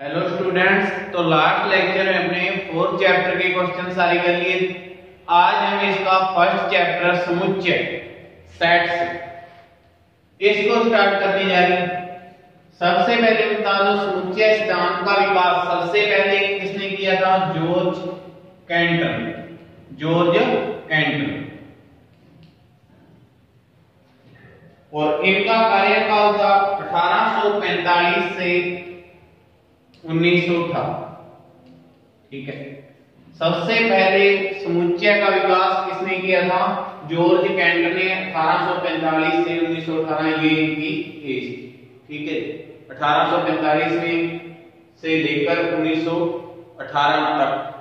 Hello students तो last lecture में हमने फोर्थ चैप्टर के क्वेश्चन सारे कर लिए। आज हम इसका फ़र्स्ट चैप्टर समुच्चय सेट्स इसको स्टार्ट करने जा रहे हैं। सबसे पहले बता दो, समुच्चय सिद्धांत का विकास सबसे पहले किसने किया था? George Canton. George Canton. और इनका कार्यकाल था 1845 से उन्नीस सौ अठारह। ठीक है। सबसे पहले समुच्चय का विकास किसने किया था? जॉर्ज कैंट ने 1845 से 1918 ये इनकी एज। ठीक है। 1845 में से लेकर 1918 तक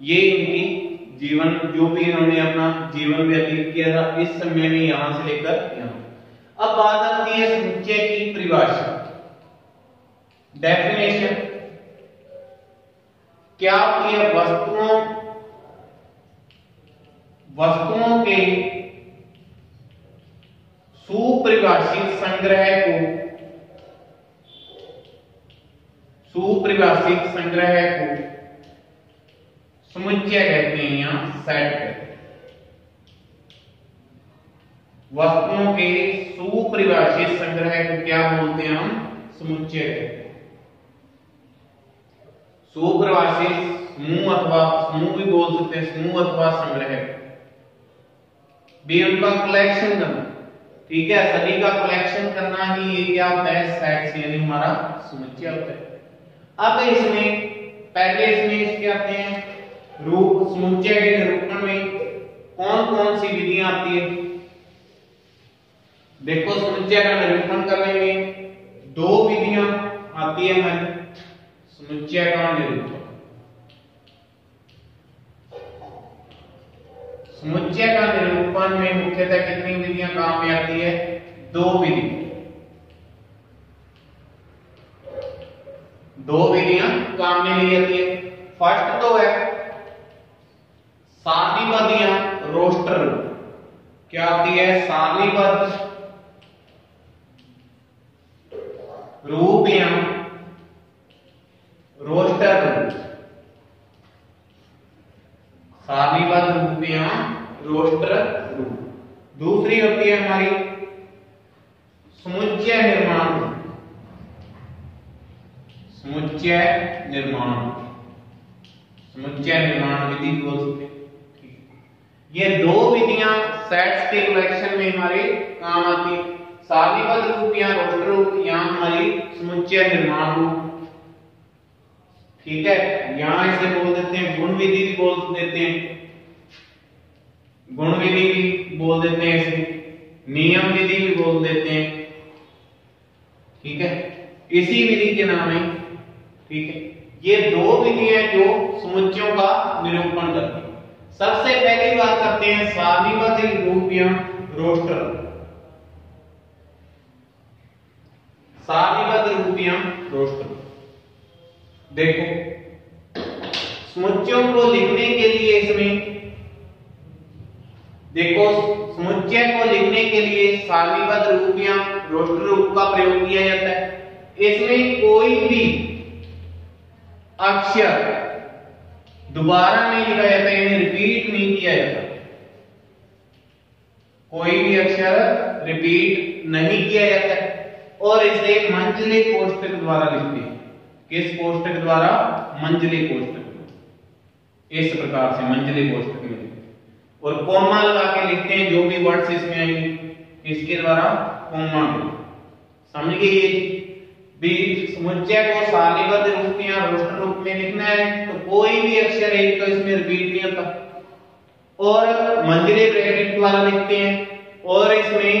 ये इनकी जीवन, जो भी इन्होंने अपना जीवन व्यतीत किया था, इस समय में यहाँ से लेकर यहाँ। अब बात आती है समुच्चय की परिभाषा। डेफिनेशन क्या है वस्तुओं वस्तुओं के सुपरिभाषित संग्रह को सुपरिभाषित संग्रह को समुच्चय कहते हैं, या सेट कहते हैं। वस्तुओं के सुपरिभाषित संग्रह को क्या बोलते हैं हम? समुच्चय कहते हैं। सुप्रवासी समूह अथवा समूह भी बोल सकते हैं, समूह अथवा संग्रह। भी उनका कलेक्शन करना। ठीक है सभी का कलेक्शन करना ही ये क्या होता है सेट्स यानी हमारा समुच्चय होता है। अब इसमें, पहले इसमें इसके आते हैं? रूप समुच्चय के निरूपण में कौन कौन सी विधियाँ आती है? देखो समुच्चय का निरूपण करने में दो विधियाँ आती है हमारी। समुच्चय का निरूपण समुच्चय का निरूपण में मुख्यतः कितनी विधियाँ काम में आती है? दो विधि दो विधियाँ काम में ली जाती है। फ़र्स्ट तो है सारणीबद्ध रोस्टर। क्या आती है? सारणीबद्ध रूप या रोस्टर सारणीबद्ध रूप या रोस्टर रूप। दूसरी होती है हमारी समुच्चय निर्माण। समुच्चय निर्माण। समुच्चय निर्माण विधि बोल सकते ये दो विधियाँ सेट्स के कलेक्शन में हमारे काम आती है। सारणीबद्ध रूप या रोस्टर रूप या हमारी समुच्चय निर्माण रूप। ठीक है? यहाँ इसे बोल देते हैं, गुण विधि भी बोल देते हैं। गुण विधि भी बोल देते हैं इसे। नियम विधि भी बोल देते हैं। ठीक है? इसी विधि के नाम है। ठीक है? ये दो विधियाँ जो समुच्चयों का निरूपण करती है। सबसे पहली बात करते हैं सारणीबद्ध रूप या रोस्टर। सारणीबद्ध रूप या रोस्टर। देखो, समुच्चयों को लिखने के लिए इसमें, देखो, समुच्चय को लिखने के लिए सारणीबद्ध रूप या रोस्टर रूप का प्रयोग किया जाता है। इसमें कोई भी अक्षर दोबारा नहीं लिखा जाता, यानी रिपीट नहीं किया जाता। कोई भी अक्षर रिपीट नहीं किया जाता। और इसे मंजले कोष्टक द्वारा लिखते हैं। किस कोष्टक द्वारा? मंजली कोष्टक इस प्रकार से मंजली कोष्टक में और कोमा लगा के लिखते हैं, जो भी वर्ड्स इसमें आएँगे, इसके द्वारा कोमा समझ गए ये भी समुच्चय को सारणीबद्ध रूप में या रोस्टर रूप में लिखना है तो कोई भी अक्षर एक तो इसमें रिपीट नहीं होता। और मंजले ब्रैकेट द्वारा लिखते हैं, और इसमें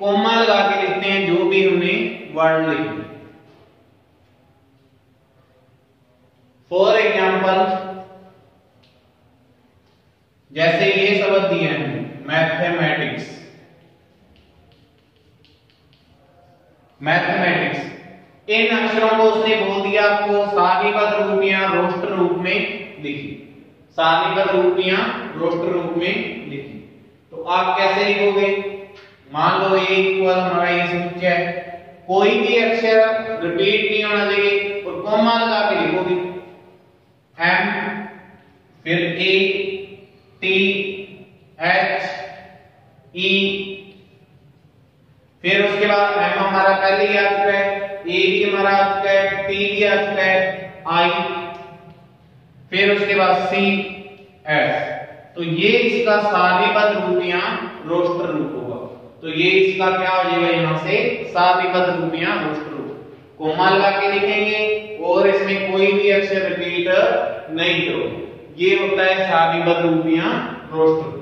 कोमा लगा के लिखते हैं, जो भी हमने वर्ड लिखे फॉर एग्ज़ाम्पल जैसे ये शब्द दिए हैं मैथमेटिक्स मैथमेटिक्स इन अक्षरों को उसने बोल दिया, आपको सारणीबद्ध रूप या रोस्टर रूप में लिखी सारणीबद्ध रूप या रोस्टर रूप में लिखी तो आप कैसे लिखोगे? मान लो ये इक्वल हमारा ये समुच्चय है। कोई भी अक्षर रिपीट नहीं होना चाहिए और कॉमा लगा के लिखोगे। एम फिर ए टी एच ई फिर उसके बाद एम हमारा पहले ही आ चुका है ए भी हमारा आ चुका है टी भी आ चुका है आई फिर उसके बाद सी एस तो ये इसका सारणीबद्ध रूप यहाँ रोस्टर रूप होगा। तो ये इसका क्या हो जाएगा यहाँ से सारणीबद्ध रूप यहाँ रोस्टर रूप। कोमा लगा के लिखेंगे और इसमें कोई भी अक्षर रिपीट नहीं करोगे ये होता है सारणीबद्ध रूप यहाँ रोस्टर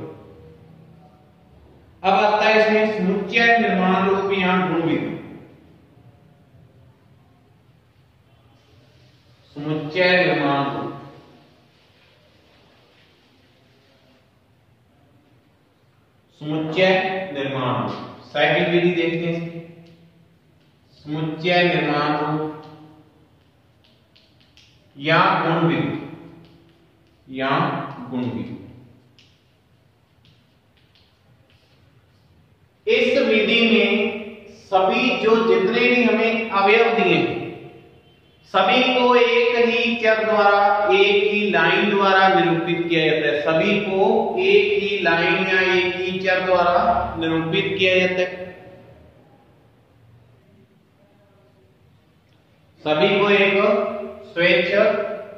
अब आता है इसमें समुच्चय निर्माण रूप यहाँ गुण विधि समुच्चय निर्माण समुच्चय निर्माण सेकंड विधि देखते हैं। समुच्चय निर्माण रूप। या गुण विधि या गुण विधि इस विधि में सभी जो जितने भी हमें अवयव दिए सभी को एक ही चर द्वारा, एक ही लाइन द्वारा निरूपित किया जाता है। सभी को एक ही लाइन या एक ही चर द्वारा निरूपित किया जाता है। सभी को एक स्वेच्छ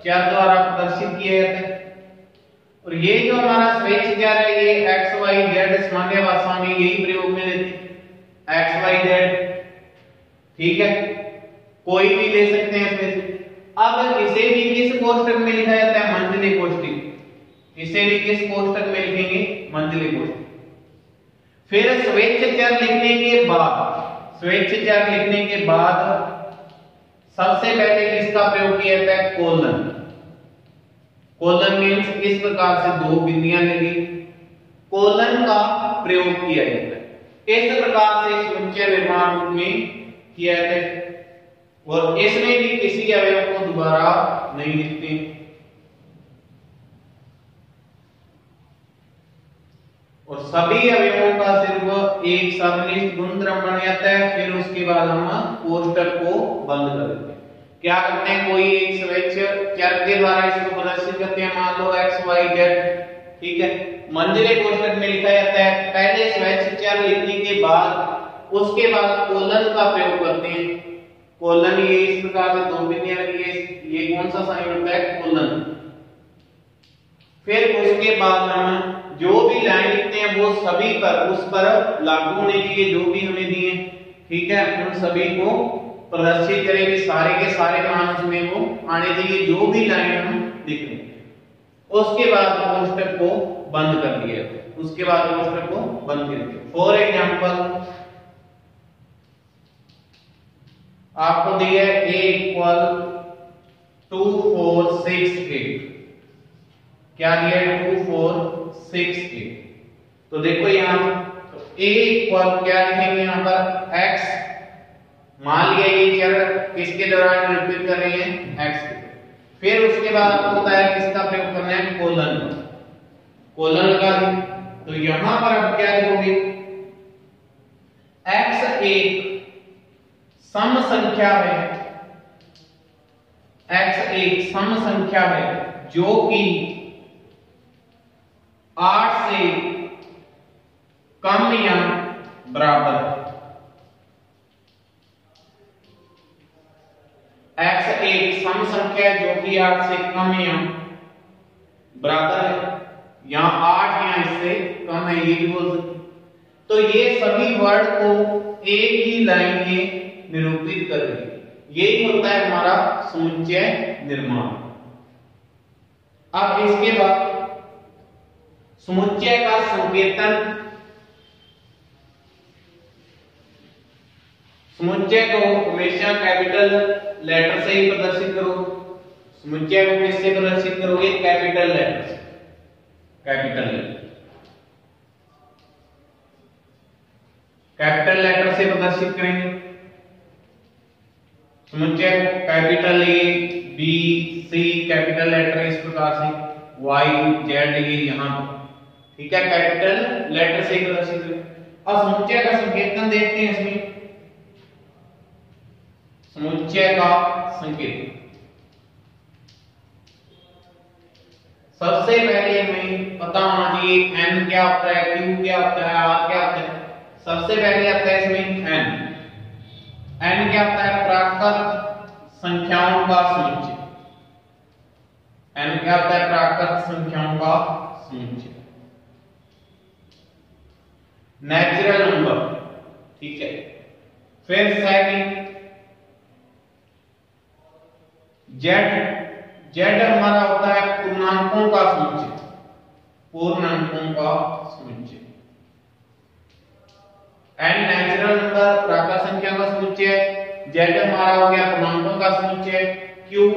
चर द्वारा प्रदर्शित किया जाता है और ये जो हमारा स्वेच्छ चर है, ये एक्स वाई जेड सामान्य भाषा में यही प्रयोग में लेते हैं। एक्स वाई जेड ठीक है? कोई भी ले सकते हैं इसमें अब इसे भी किस कोष्टक में लिखा जाता है? मंथली कोष्टक इसे भी किस कोष्टक में लिखेंगे? मंथली कोष्टक फिर स्वेच्छ चर लिखने के बाद, स्वेच्छ चर लिखने के बाद सबसे पहले किसका प्रयोग किया जाता है? कोलन। कोलन मीन्स इस प्रकार से दो बिंदियाँ लगी? कोलन का प्रयोग किया जाता है। इस प्रकार से समुच्चय निर्माण रूप में किया जाता है। और इसमें भी किसी अवयव को दोबारा नहीं लिखते। और सभी अवयवों का सिर्फ़ एक सर्वनिष्ठ गुणधर्म बन जाता है, फिर उसके बाद हम पोस्टर को बंद कर देते हैं। क्या करते हैं कोई एक स्वेच्छ? चर के द्वारा इसको प्रदर्शित करते हैं? मान लो एक्स वाई जेड ठीक है? मंजिले कोष्टक में लिखा जाता है, पहले स्वेच्छ चर लिखने के बाद, उसके बाद कोलन का प्रयोग करते हैं। कोलन ये इस प्रकार से दो बिंदियाँ लगी है, ये कौन सा साइन होता है? कोलन। फिर उसके बाद हम जो भी लाइन लिखते हैं, वो सभी पर, उस पर लागू होने के लिए जो भी हमें दिए ठीक है? उन सभी को प्रदर्शित करेंगे सारे के सारे मान उसमें वो आने चाहिए जो भी लाइन हम लिख रहे उसके बाद पोस्टर को बंद कर दिया उसके बाद पोस्टर को बंद कर दिया फॉर एग्ज़ाम्पल आपको दिया है a equal to four six eight क्या दिया है? टू फोर सिक्स एट तो देखो यहाँ तो a इक्वल क्या लिखेंगे यहाँ पर? X मान लिया ये चर किसके दौरान निरूपित कर रही है? एक्स के। फिर उसके बाद आपको बताया किसका प्रयोग करना है? कोलन कोलन लगा दी तो यहाँ पर आप क्या लिखोगे एक्स एक सम संख्या है। एक्स एक सम संख्या है, जो कि आठ से कम या बराबर है। X एक सम संख्या जो कि आठ से कम या बराबर है, यहाँ आठ या इससे कम है, ये भी बोल सकते तो ये सभी वर्ड को एक ही लाइन में निरूपित कर रही यही होता है हमारा समुच्चय निर्माण। अब इसके बाद समुच्चय का संकेतन। समुच्चय को हमेशा कैपिटल लेटर से ही प्रदर्शित करो। समुच्चय को किससे प्रदर्शित करोगे capital letter capital letter capital letter से प्रदर्शित करेंगे। समुच्चय को capital A B C capital letter इस प्रकार से। वाई जेड ये यहाँ ठीक है? कैपिटल लेटर से प्रदर्शित करें अब समुच्चय का संकेतन देखते हैं इसमें। समुच्चय का संकेत। सबसे पहले हमें पता होना चाहिए एन क्या होता है क्यू क्या होता है आर क्या होता है। सबसे पहले आता है इसमें एन एन क्या होता है? प्राकृत संख्याओं का समुच्चय। एन क्या होता है? प्राकृत संख्याओं का समुच्चय। नेचुरल नंबर ठीक है। फिर सेकंड जेड जेड हमारा होता है पूर्णांकों का समुच्चय पूर्णांकों का समुच्चय एन नेचुरल नंबर प्राकृत संख्या का समुच्चय जेड हमारा हो गया पूर्णांकों का समुच्चय क्यू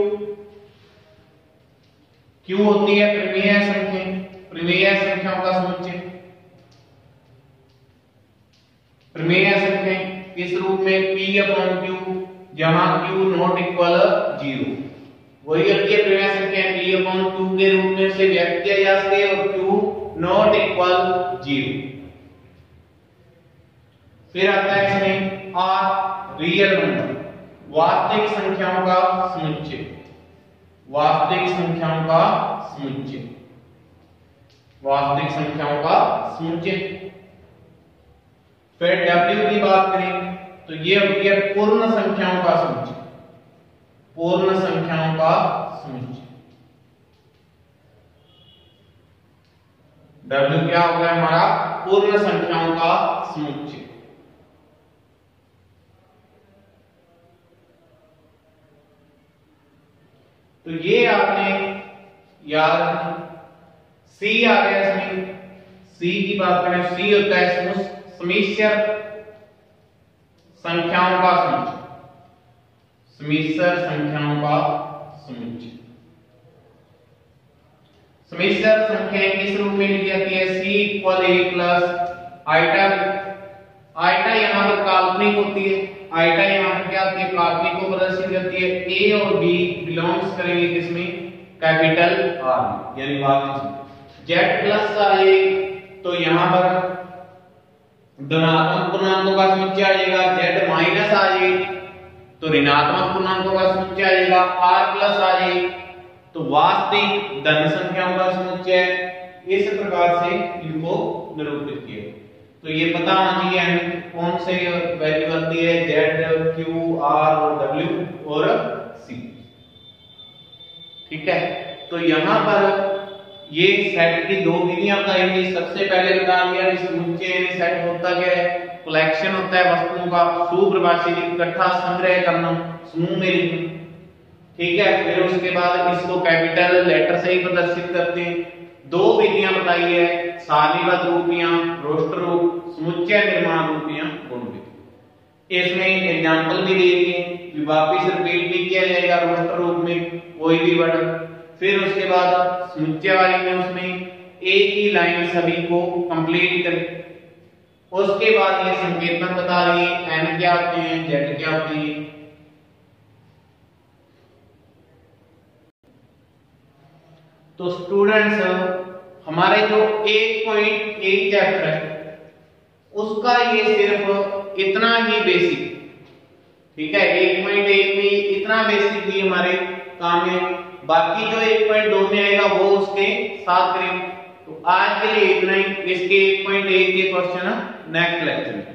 क्यू होती है प्रमेय संख्या, प्रमेय संख्याओं का समुच्चय प्रमेय संख्या, इस रूप में p अपॉन q जहाँ q नॉट इक्वल ज़ीरो। वही अद्य प्रमेय संख्या p अपॉन q के रूप में से व्यक्त किया जा सके और q नॉट इक्वल ज़ीरो फिर आता है इसमें r रियल नंबर वास्तविक संख्याओं का समुच्चय। वास्तविक संख्याओं का समुच्चय। वास्तविक संख्याओं का समुच्चय। फिर w की बात करें तो ये हो गया पूर्ण संख्याओं का समुच्चय। पूर्ण संख्याओं का समुच्चय। W क्या हो गया हमारा? पूर्ण संख्याओं का समुच्चय। तो ये आपने याद सी आ गया इसमें। सी की बात करें सी होता है समीश्वर। संख्याओं का समुच्चय। समीसर संख्याओं का समुच्चय समीसर संख्याएँ किस रूप में लिखी जाती है? C equal A plus iota iota यहाँ पर काल्पनिक होती है। आइटा यहाँ पर क्या होती है? काल्पनिक को प्रदर्शित करती है। A और b बिलोंग्स करेंगे किसमें? कैपिटल r यानी भाग z प्लस का आए तो यहाँ पर धनात्मक पूर्णांकों का समुच्चय आ जाएगा। Z माइनस आ जाएगा। तो ऋणात्मक पूर्णांकों का समुच्चय आ जाएगा, r प्लस आ जाएगी तो वास्तविक धन संख्याओं का समुच्चय इस प्रकार से इनको निरूपित किया। तो ये पता होना चाहिए कौन से वैल्यू आती है जेड क्यू आर और w और सी ठीक है? तो यहाँ पर ये सेट की दो विधियाँ बताई गई। सबसे पहले बता दिया समुच्चय सेट होता क्या है? कलेक्शन होता है वस्तुओं का, सुप्रभाषित, इकट्ठा संग्रह करना, समूह में लिखना। ठीक है? फिर उसके बाद इसको कैपिटल लेटर से ही प्रदर्शित करते हैं। दो विधियाँ बताई है सारणीबद्ध रूपियाँ, रोस्टर रूप, समुच्चय निर्माण रूपियाँ, गुण विधि। इसमें एग्जांपल भी दिए वापिस रिपीट भी किया जाएगा रोस्टर रूप में, कोई भी वर्ड। फिर उसके बाद समुच्चय वाली में उसमें एक ही लाइन सभी को कंप्लीट करें। उसके बाद ये संकेतन बता दिए एन क्या होते हैं जेड क्या होते हैं। तो स्टूडेंट्स हमारे जो एक पॉइंट एक चैप्टर है, उसका ये सिर्फ़ इतना ही बेसिक ठीक है, एक पॉइंट एक में इतना बेसिक भी हमारे काम में बाकी जो एक पॉइंट दो में आएगा, वो उसके साथ करेंगे। आज के लिए इतना ही। इसके एक पॉइंट एक के क्वेश्चन नेक्स्ट लेक्चर में।